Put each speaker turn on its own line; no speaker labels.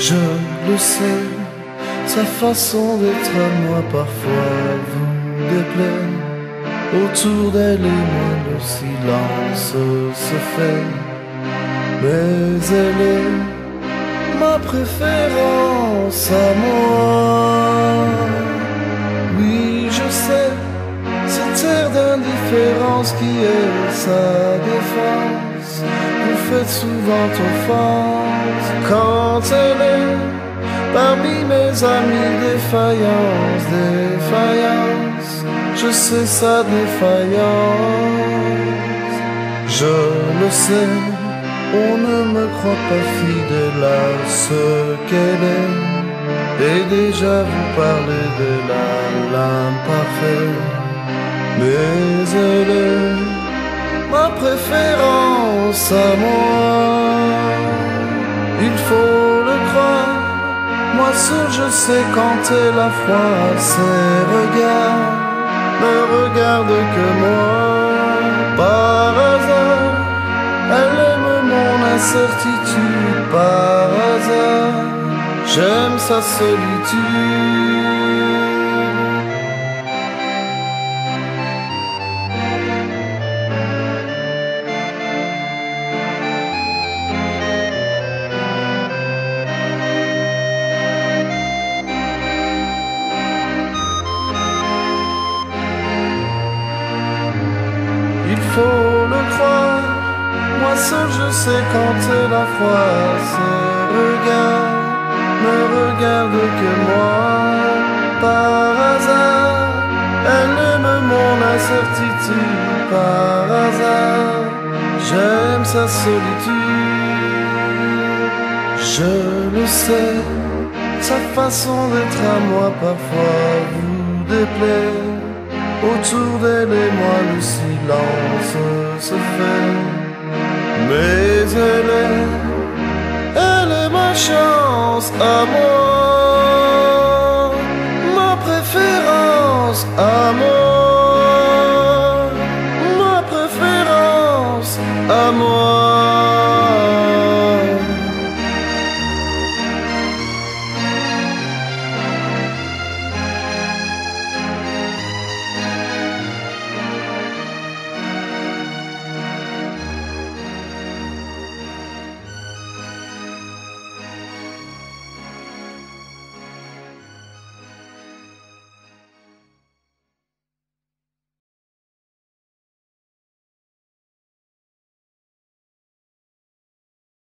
Je le sais, sa façon d'être à moi parfois vous déplaît. Autour d'elle et moi le silence se fait, mais elle est ma préférence à moi. Oui, je sais, cette air d'indifférence qui est sa défense, vous faites souvent offense parmi mes amis défaillance, défaillance, je sais sa défaillance, je le sais, on ne me croit pas fidèle à ce qu'elle est, et déjà vous parlez de la l'imparfait, mais elle est ma préférence à moi, Je sais quand elle a froid Ses regards ne regardent que moi. Par hasard Elle aime mon incertitude. Par hasard J'aime sa solitude seul je sais quand elle a froid. Ses regards ne regardent que moi. Par hasard, elle aime mon incertitude. Par hasard, j'aime sa solitude. Je le sais, sa façon d'être à moi parfois vous déplaît. Autour d'elle et moi le silence se fait Mais elle est, elle est ma chance à moi. Ma préférence à moi. Ma préférence à moi